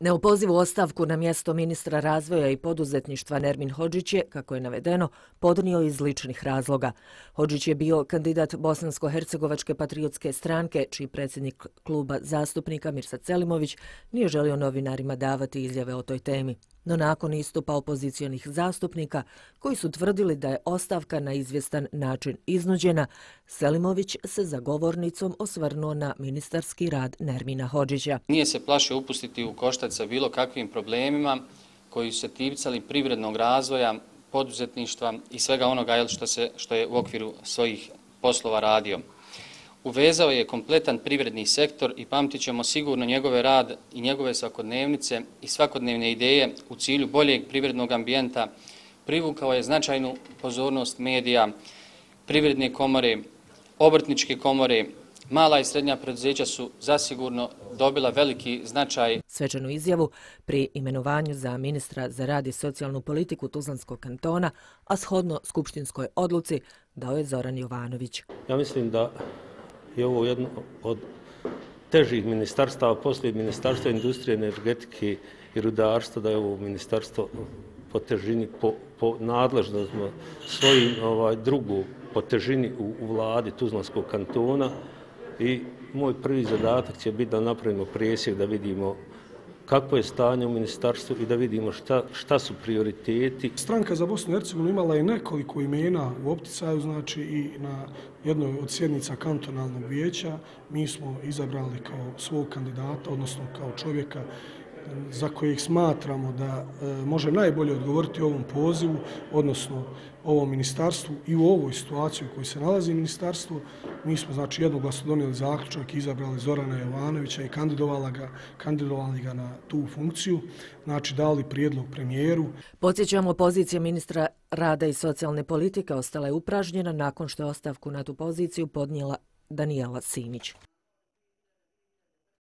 Neopozivu ostavku na mjesto ministra razvoja i poduzetništva Nermin Hođić je, kako je navedeno, podnio iz ličnih razloga. Hođić je bio kandidat Bosansko-Hercegovačke patriotske stranke, čiji predsjednik kluba zastupnika Mirsa Celimović nije želio novinarima davati izjave o toj temi no nakon istupa opozicijonih zastupnika koji su tvrdili da je ostavka na izvjestan način iznuđena, Selimović se za govornicom osvrnuo na ministarski rad Nermina Hođića. Nije se plašio upustiti u koštac sa bilo kakvim problemima koji su se ticali privrednog razvoja, poduzetništva i svega onoga što, se, što je u okviru svojih poslova radio. Uvezao je kompletan privredni sektor i pamtit ćemo sigurno njegove rad i njegove svakodnevnice i svakodnevne ideje u cilju boljeg privrednog ambijenta. Privukao je značajnu pozornost medija, privredne komore, obrtničke komore, Mala i srednja preduzeća su zasigurno dobila veliki značaj. Svečanu izjavu pri imenovanju za ministra za rad i socijalnu politiku Tuzlanskog kantona, a shodno skupštinskoj odluci, dao je Zoran Jovanović. Ja mislim da je ovo jedno od težih ministarstava poslije ministarstva industrije, energetike i rudarstva, da je ovo ministarstvo po težini, po, po nadležnosti svojim ovaj, drugu po težini u, u vladi Tuzlanskog kantona i moj prvi zadatak će biti da napravimo presjek, da vidimo kako je stanje u ministarstvu i da vidimo šta, šta su prioriteti. Stranka za Bosnu i Hercegovinu imala je nekoliko imena u opticaju, znači i na jednoj od sjednica kantonalnog vijeća mi smo izabrali kao svog kandidata, odnosno kao čovjeka za kojih smatramo da e, može najbolje odgovoriti ovom pozivu, odnosno ovom ministarstvu i u ovoj situaciji u kojoj se nalazi ministarstvo. Mi smo znači jednoglasno donijeli zaključak i izabrali Zorana Jovanovića i kandidovali ga, kandidovali ga na tu funkciju, znači dali prijedlog premijeru. Podsjećamo, pozicija ministra rada i socijalne politike ostala je upražnjena nakon što je ostavku na tu poziciju podnijela Danijela Simić.